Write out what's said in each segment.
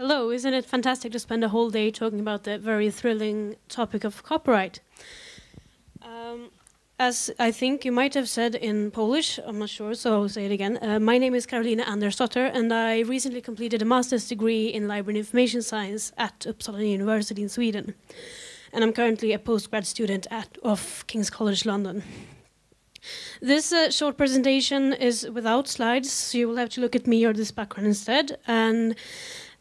Hello, isn't it fantastic to spend a whole day talking about the very thrilling topic of copyright? Um, as I think you might have said in Polish, I'm not sure, so I'll say it again. Uh, my name is Karolina Andersdotter, and I recently completed a master's degree in library and information science at Uppsala University in Sweden. And I'm currently a postgrad student at, of King's College London. This uh, short presentation is without slides, so you will have to look at me or this background instead. And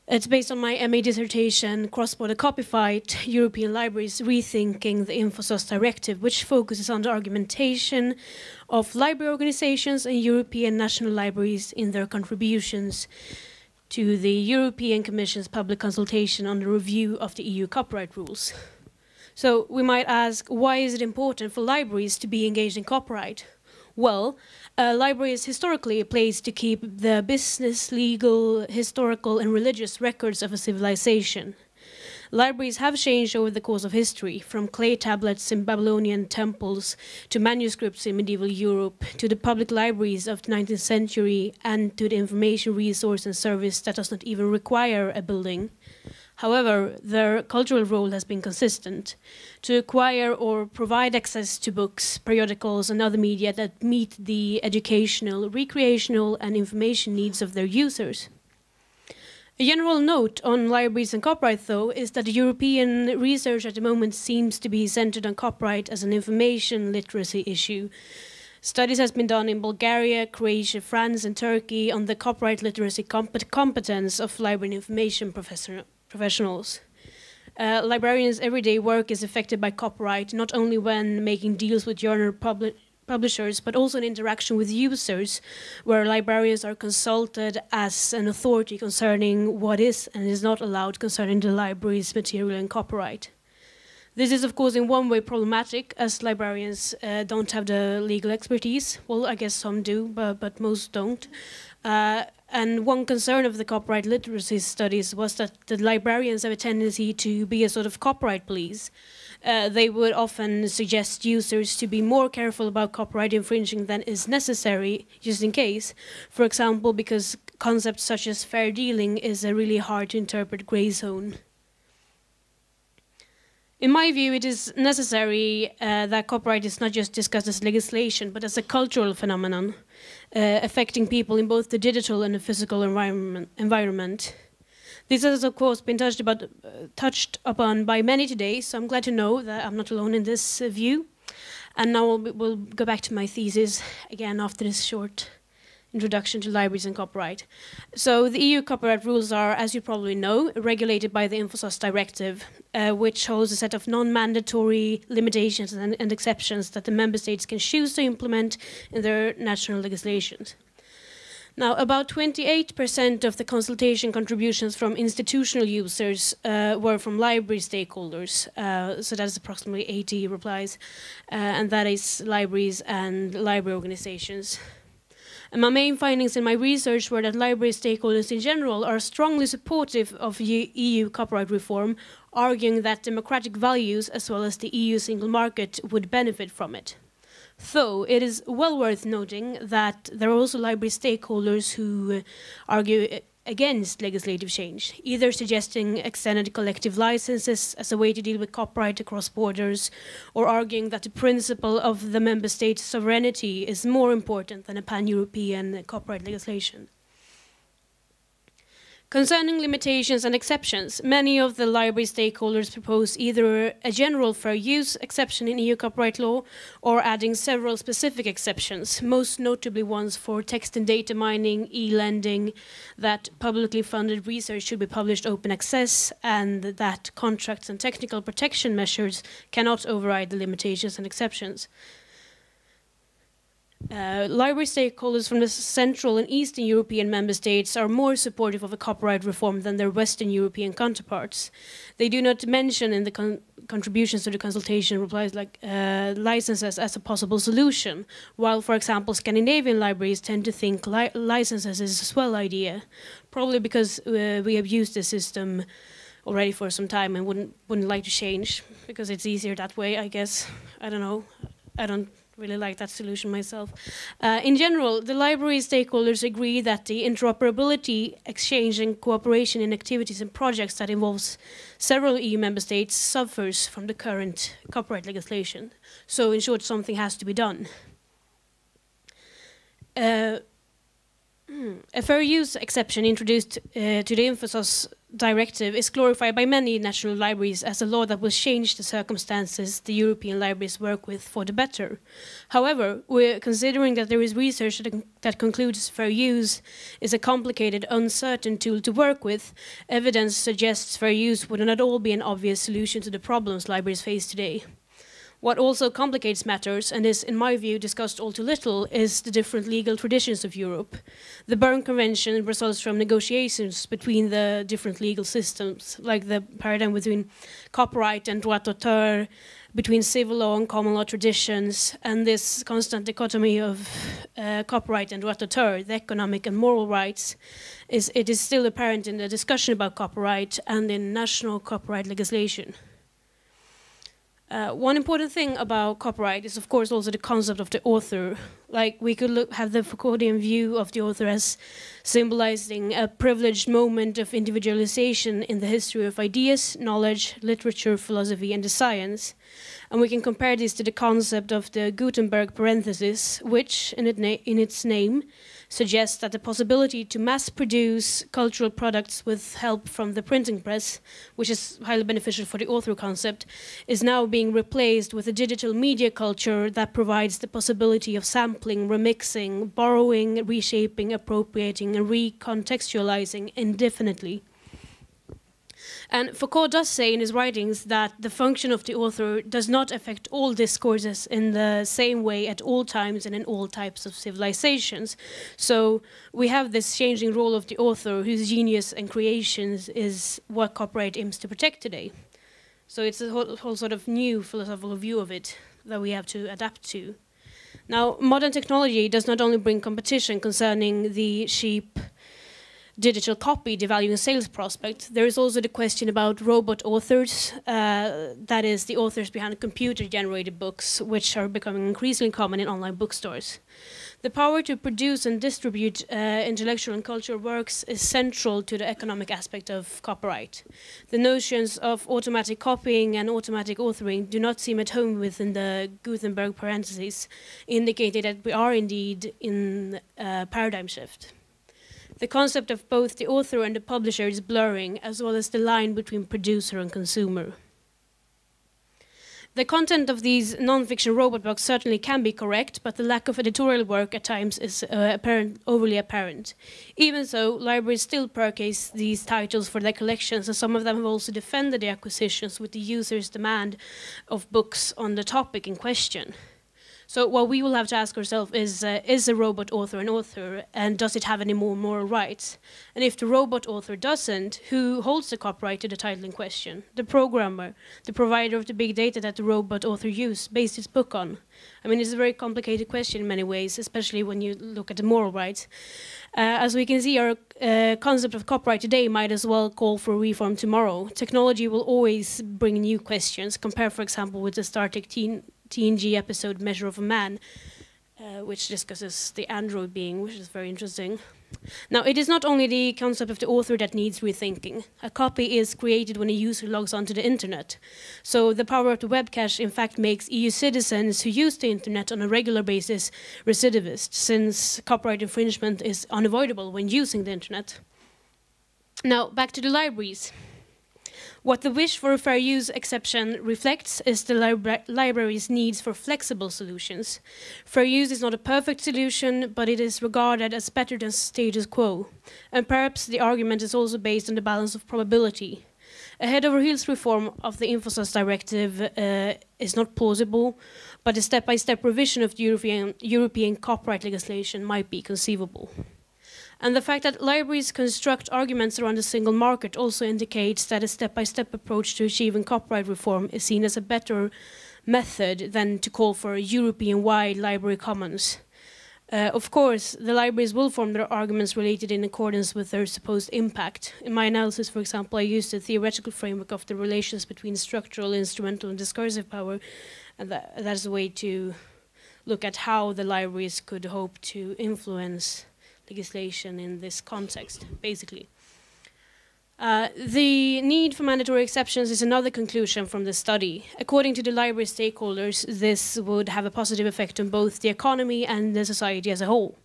it's based on my MA dissertation, Cross-Border Copyfight, European Libraries Rethinking the InfoSoc Directive, which focuses on the argumentation of library organizations and European national libraries in their contributions to the European Commission's public consultation on the review of the EU copyright rules. So we might ask, why is it important for libraries to be engaged in copyright? Well, a library is historically a place to keep the business, legal, historical, and religious records of a civilization. Libraries have changed over the course of history, from clay tablets in Babylonian temples to manuscripts in medieval Europe to the public libraries of the 19th century and to the information resource and service that does not even require a building. However, their cultural role has been consistent to acquire or provide access to books, periodicals, and other media that meet the educational, recreational, and information needs of their users. A general note on libraries and copyright, though, is that European research at the moment seems to be centered on copyright as an information literacy issue. Studies has been done in Bulgaria, Croatia, France, and Turkey on the copyright literacy competence of library and information professionals professionals. Uh, librarians' everyday work is affected by copyright, not only when making deals with journal publi publishers, but also in interaction with users, where librarians are consulted as an authority concerning what is and is not allowed concerning the library's material and copyright. This is, of course, in one way problematic, as librarians uh, don't have the legal expertise. Well, I guess some do, but, but most don't. Uh, and one concern of the copyright literacy studies was that the librarians have a tendency to be a sort of copyright police. Uh, they would often suggest users to be more careful about copyright infringing than is necessary, just in case. For example, because concepts such as fair dealing is a really hard to interpret gray zone. In my view, it is necessary uh, that copyright is not just discussed as legislation, but as a cultural phenomenon uh, affecting people in both the digital and the physical environment. environment. This has, of course, been touched, about, uh, touched upon by many today, so I'm glad to know that I'm not alone in this uh, view. And now we'll, we'll go back to my thesis again after this short Introduction to Libraries and Copyright. So the EU copyright rules are, as you probably know, regulated by the InfoSoc Directive, uh, which holds a set of non-mandatory limitations and, and, exceptions that the member states can choose to implement in their national legislations. Now, about 28% of the consultation contributions from institutional users uh, were from library stakeholders, uh, so that's approximately 80 replies, uh, and that is libraries and library organizations. And my main findings in my research were that library stakeholders in general are strongly supportive of EU copyright reform, arguing that democratic values as well as the EU single market would benefit from it. Though it is well worth noting that there are also library stakeholders who uh, argue against legislative change, either suggesting extended collective licenses as a way to deal with copyright across borders, or arguing that the principle of the member state's sovereignty is more important than a pan-European copyright legislation. Concerning limitations and exceptions, many of the library stakeholders propose either a general fair use exception in EU copyright law or adding several specific exceptions, most notably ones for text and data mining, e-lending, that publicly funded research should be published open access, and that contracts and technical protection measures cannot override the limitations and exceptions. Uh, library stakeholders from the Central and Eastern European member states are more supportive of a copyright reform than their Western European counterparts. They do not mention in the con contributions to the consultation replies like uh, licenses as a possible solution, while, for example, Scandinavian libraries tend to think li licenses is a swell idea, probably because uh, we have used the system already for some time and wouldn't wouldn't like to change because it's easier that way. I guess I don't know. I don't really like that solution myself. Uh, in general, the library stakeholders agree that the interoperability, exchange, and cooperation in activities and projects that involves several EU member states suffers from the current copyright legislation. So, in short, something has to be done. Uh, a fair use exception introduced uh, to the InfoSoc directive is glorified by many national libraries as a law that will change the circumstances the European libraries work with for the better. However, we're considering that there is research that, that concludes fair use is a complicated, uncertain tool to work with. Evidence suggests fair use would not at all be an obvious solution to the problems libraries face today. What also complicates matters, and is, in my view, discussed all too little, is the different legal traditions of Europe. The Berne Convention results from negotiations between the different legal systems, like the paradigm between copyright and droit d'auteur, between civil law and common law traditions, and this constant dichotomy of uh, copyright and droit d'auteur, the economic and moral rights, is it is still apparent in the discussion about copyright and in national copyright legislation. Uh, one important thing about copyright is, of course, also the concept of the author. Like we could look, have the Foucauldian view of the author as symbolizing a privileged moment of individualization in the history of ideas, knowledge, literature, philosophy, and the science. And we can compare this to the concept of the Gutenberg parenthesis, which, in, it in its name, suggests that the possibility to mass produce cultural products with help from the printing press, which is highly beneficial for the author concept, is now being replaced with a digital media culture that provides the possibility of sampling, remixing, borrowing, reshaping, appropriating, and recontextualizing indefinitely. And Foucault does say in his writings that the function of the author does not affect all discourses in the same way at all times and in all types of civilizations. So we have this changing role of the author whose genius and creations is what copyright aims to protect today. So it's a whole, whole sort of new philosophical view of it that we have to adapt to. Now, modern technology does not only bring competition concerning the cheap digital copy devaluing sales prospect, there is also the question about robot authors, uh, that is, the authors behind computer generated books, which are becoming increasingly common in online bookstores. The power to produce and distribute uh, intellectual and cultural works is central to the economic aspect of copyright. The notions of automatic copying and automatic authoring do not seem at home within the Gutenberg parentheses, indicating that we are indeed in a paradigm shift. The concept of both the author and the publisher is blurring, as well as the line between producer and consumer. The content of these non-fiction robot books certainly can be correct, but the lack of editorial work at times is uh, apparent, overly apparent. Even so, libraries still purchase these titles for their collections, and some of them have also defended the acquisitions with the user's demand of books on the topic in question. So what we will have to ask ourselves is, uh, is a robot author an author, and does it have any more moral rights? And if the robot author doesn't, who holds the copyright to the title in question? The programmer, the provider of the big data that the robot author used, based his book on? I mean, it's a very complicated question in many ways, especially when you look at the moral rights. Uh, as we can see, our uh, concept of copyright today might as well call for reform tomorrow. Technology will always bring new questions. Compare, for example, with the Star Trek teen TNG episode Measure of a Man, uh, which discusses the android being, which is very interesting. Now, it is not only the concept of the author that needs rethinking. A copy is created when a user logs onto the internet. So the power of the web cache, in fact, makes EU citizens who use the internet on a regular basis recidivist, since copyright infringement is unavoidable when using the internet. Now, back to the libraries. What the wish for a fair use exception reflects is the libra library's needs for flexible solutions. Fair use is not a perfect solution, but it is regarded as better than status quo. And perhaps the argument is also based on the balance of probability. A head over heels reform of the InfoSoc directive uh, is not plausible, but a step-by-step -step revision of European, European copyright legislation might be conceivable. And the fact that libraries construct arguments around a single market also indicates that a step-by-step -step approach to achieving copyright reform is seen as a better method than to call for a European-wide library commons. Uh, of course, the libraries will form their arguments related in accordance with their supposed impact. In my analysis, for example, I used the theoretical framework of the relations between structural, instrumental, and discursive power, and that, that is a way to look at how the libraries could hope to influence legislation in this context, basically. Uh, the need for mandatory exceptions is another conclusion from the study. According to the library stakeholders, this would have a positive effect on both the economy and the society as a whole.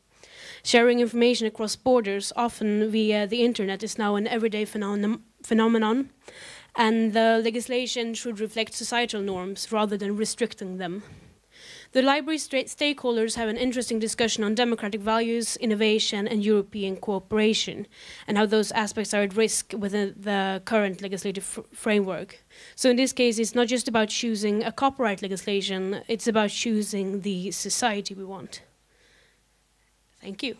Sharing information across borders, often via the internet, is now an everyday phenom phenomenon, and the legislation should reflect societal norms rather than restricting them. The library stakeholders have an interesting discussion on democratic values, innovation, and European cooperation, and how those aspects are at risk within the current legislative fr framework. So in this case, it's not just about choosing a copyright legislation, it's about choosing the society we want. Thank you.